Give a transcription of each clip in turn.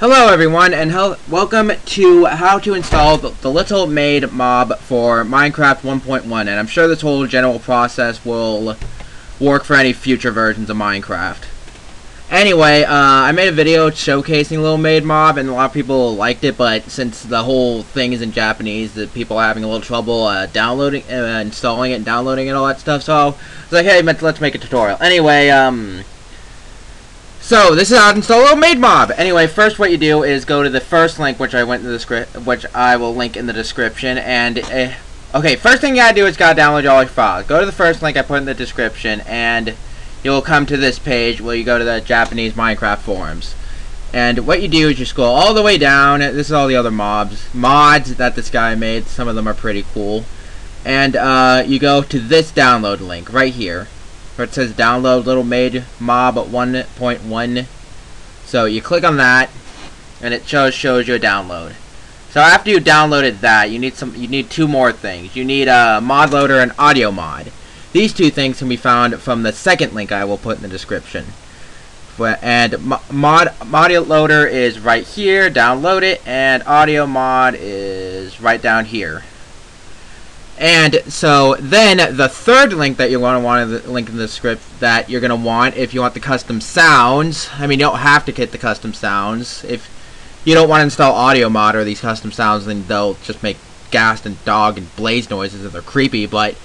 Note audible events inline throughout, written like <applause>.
Hello everyone and welcome to how to install the, the Little Maid mob for Minecraft 1.1 and I'm sure this whole general process will work for any future versions of Minecraft. Anyway, uh, I made a video showcasing Little Maid mob and a lot of people liked it but since the whole thing is in Japanese the people are having a little trouble uh, downloading, uh, installing it and downloading it and all that stuff so I was like hey let's make a tutorial. Anyway, um... So, this is how to install Mob. Anyway, first what you do is go to the first link, which I went in the script, which I will link in the description, and, uh, okay, first thing you gotta do is gotta download all your files. Go to the first link I put in the description, and you'll come to this page where you go to the Japanese Minecraft forums. And what you do is you scroll all the way down, this is all the other mobs, mods that this guy made, some of them are pretty cool. And, uh, you go to this download link, right here where it says download Little Maid Mob 1.1. So you click on that, and it shows shows you a download. So after you downloaded that, you need some. You need two more things. You need a mod loader and audio mod. These two things can be found from the second link I will put in the description. And mod audio loader is right here. Download it, and audio mod is right down here. And so then the third link that you're going to want to link in the script that you're going to want if you want the custom sounds. I mean, you don't have to get the custom sounds. If you don't want to install audio mod or these custom sounds, then they'll just make ghast and dog and blaze noises and they're creepy. But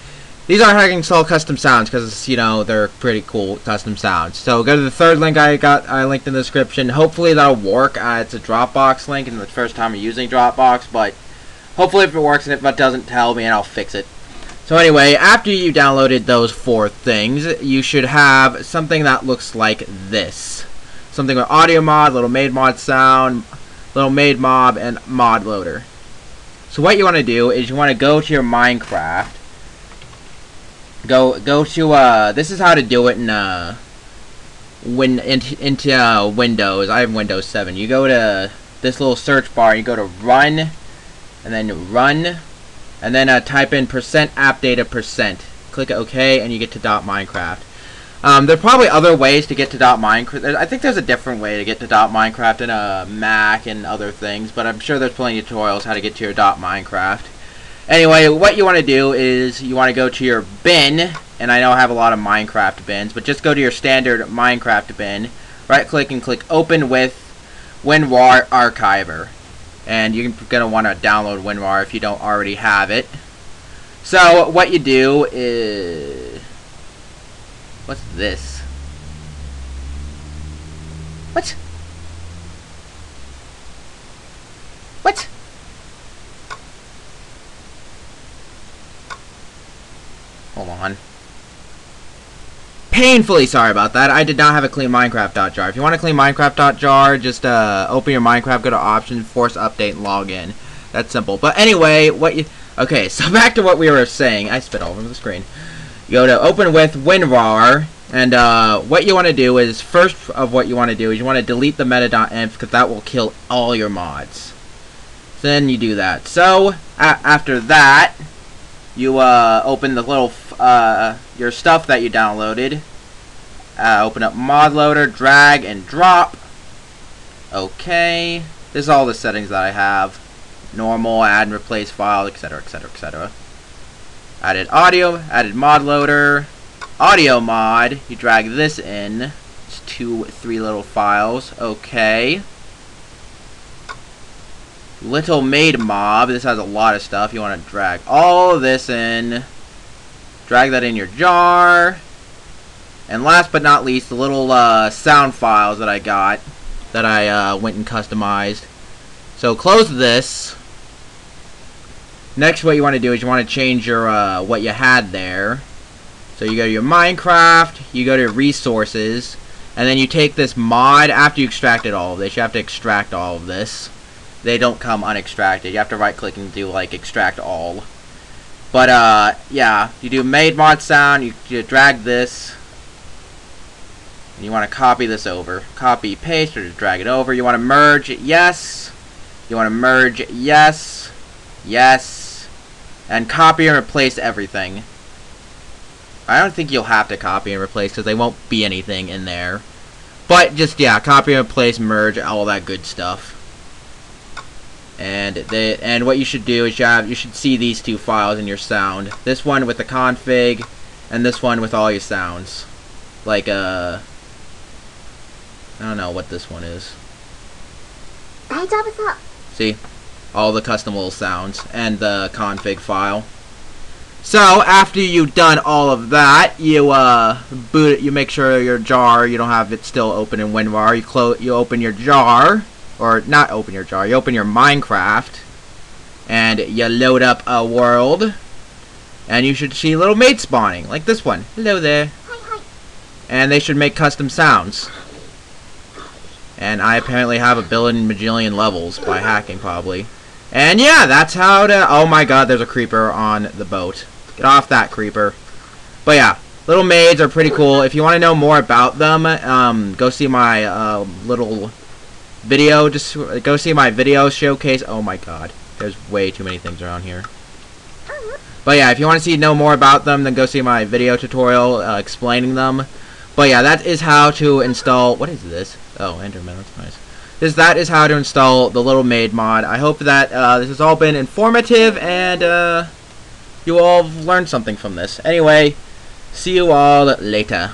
these are how you can install custom sounds because you know they're pretty cool custom sounds. So go to the third link I got I linked in the description. Hopefully that'll work. Uh, it's a Dropbox link and the first time I'm using Dropbox, but Hopefully if it works, and if it doesn't, tell me and I'll fix it. So anyway, after you downloaded those four things, you should have something that looks like this. Something with audio mod, little maid mod sound, little maid mob, and mod loader. So what you want to do is you want to go to your Minecraft. Go go to uh this is how to do it in uh when into, into uh, Windows. I have Windows 7. You go to this little search bar, you go to run and then run, and then uh, type in percent app data percent. Click OK, and you get to dot Minecraft. Um, there are probably other ways to get to dot Minecraft. I think there's a different way to get to dot Minecraft in a Mac and other things, but I'm sure there's plenty of tutorials how to get to your dot Minecraft. Anyway, what you want to do is you want to go to your bin, and I know I have a lot of Minecraft bins, but just go to your standard Minecraft bin, right click and click open with WinRAR Archiver and you're going to want to download WinRAR if you don't already have it. So what you do is... What's this? What? What? Hold on painfully sorry about that. I did not have a clean Minecraft.jar. If you want to clean Minecraft.jar, just uh, open your Minecraft, go to Options, Force Update, and log in. That's simple. But anyway, what you... Okay, so <laughs> back to what we were saying. I spit all over the screen. You go to Open with WinRAR, and uh, what you want to do is, first of what you want to do is you want to delete the meta.inf, because that will kill all your mods. Then you do that. So, after that, you uh, open the little uh, your stuff that you downloaded. Uh, open up mod loader, drag and drop. Okay. This is all the settings that I have. Normal, add and replace file, etc, etc, etc. Added audio, added mod loader, audio mod. You drag this in. It's two, three little files. Okay. Little Maid Mob. This has a lot of stuff. You want to drag all of this in. Drag that in your jar. And last but not least, the little uh, sound files that I got that I uh, went and customized. So close this. Next, what you want to do is you want to change your uh, what you had there. So you go to your Minecraft, you go to resources, and then you take this mod after you extracted all of this. You have to extract all of this. They don't come unextracted. You have to right click and do like extract all. But, uh, yeah, you do maid mod sound, you, you drag this, and you want to copy this over. Copy, paste, or just drag it over. You want to merge, yes. You want to merge, yes, yes, and copy and replace everything. I don't think you'll have to copy and replace because they won't be anything in there. But just yeah, copy and paste, merge, all that good stuff and they and what you should do is you have you should see these two files in your sound. This one with the config and this one with all your sounds. Like uh I don't know what this one is. See? All the custom little sounds and the config file. So after you've done all of that you uh boot it, you make sure your jar you don't have it still open in WinRAR. You close you open your jar or not open your jar, you open your Minecraft, and you load up a world, and you should see little maids spawning, like this one. Hello there. And they should make custom sounds. And I apparently have a billion bajillion levels by hacking, probably. And yeah, that's how to... Oh my god, there's a creeper on the boat. Get off that creeper. But yeah, little maids are pretty cool. If you want to know more about them, um, go see my uh, little video. Just go see my video showcase. Oh my god, there's way too many things around here. But yeah, if you want to see know more about them, then go see my video tutorial uh, explaining them. But yeah, that is how to install. What is this? Oh, Enderman. That's nice. This that is how to install the Little Maid mod. I hope that uh, this has all been informative and uh, you all learned something from this. Anyway, see you all later.